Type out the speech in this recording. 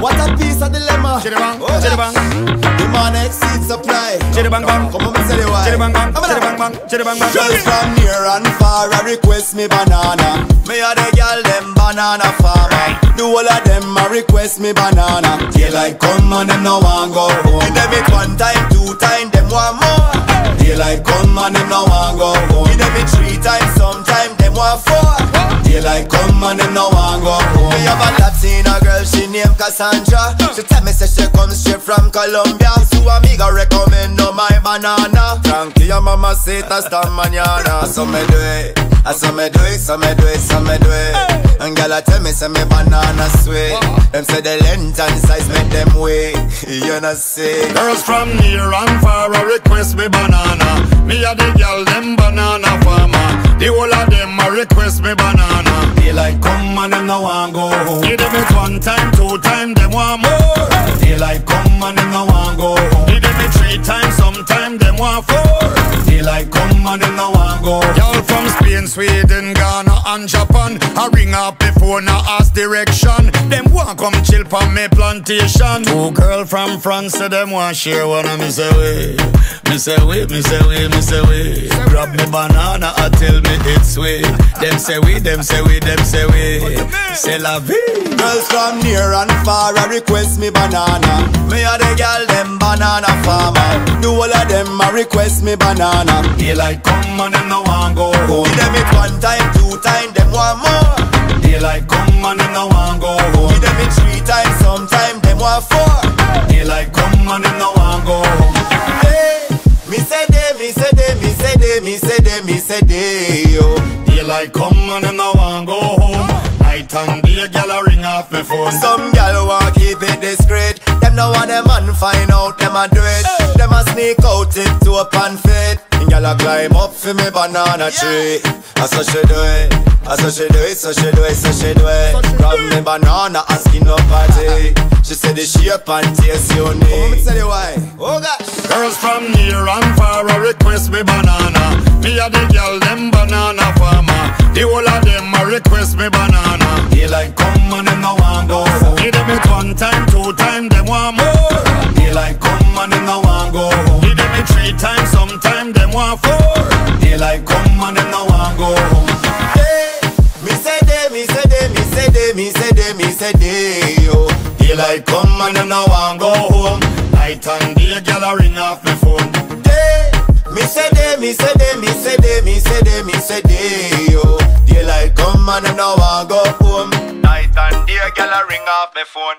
What a piece of dilemma. Chitty bang, Oh, chitty bang. Demand exceeds supply. Chitty bang bang. Come on, me tell you why. Chitty bang bang, chitty bang bang, chitty bang bang. Girls from near and far, I request me banana. Me a the girl them banana farmer. The whole of them a request me banana. Daylight come and them no want go home. Give them it one time, two time, them want more. Daylight come and them no want go home. Give them it three times, sometime them want four. Daylight come and them no want go home. Me have a Latina girl, she named Cassandra. She tell me say she come straight from Colombia. So amiga recommend no my banana. Tranquila mama say hasta mañana. So me do it, I so me do it, so me do it, so me do it. And girl I tell me say me banana sweet. Them say the length and size make them wait. You know see. Girls from near and far a request me banana. Me banana. Daylight come and them no want go home. Give them it one time, two time, them want more. Daylight come and them no want go home. Give them it three times, sometime them want four. Daylight come and them no want go. Y'all from Spain, Sweden, Ghana and Japan I ring up before now ask direction Them want come chill from me plantation Two girl from France say them want share one of me say Me say way, me say way, me say way Grab me banana and tell me it's way Them say we, them say we, them say we Say la vie Girls from near and far I request me banana. Me a the girl them banana farmer. Do all of them a request me banana. Daylight come and them no want go home Give them it one time, two time, them want more. Daylight come and them no want go home Give them it three times, sometime them want four. Daylight come and them no yo. Daylight come and them no want go home. Night and day, gyal a ring off me phone. Some gal want keep it discreet. Them no want them man find out them a do it. A sneak out tip to up and fit. And gal a climb up for me banana tree. I so she do it. I so she do it, so she do it, so she do it. Grab me banana and skin up party. She said the shape and taste unique. Oh, me tell you why. Oh gosh. Girls from near and far a request me banana. Me a the gyal them banana farmer. The whole of them a request me banana. Go. Give them it three times, sometime them want four. Daylight come and them no want go. home. Hey, me say they, me say they, me say they, me say they, me say they, yo. Daylight come and them no want go home. Night and day, gyal a ring off me phone. They, me say they, me say they, me say they, me say they, me say they, yo. Daylight come and them no want go home. Night and day, gyal a ring off me phone.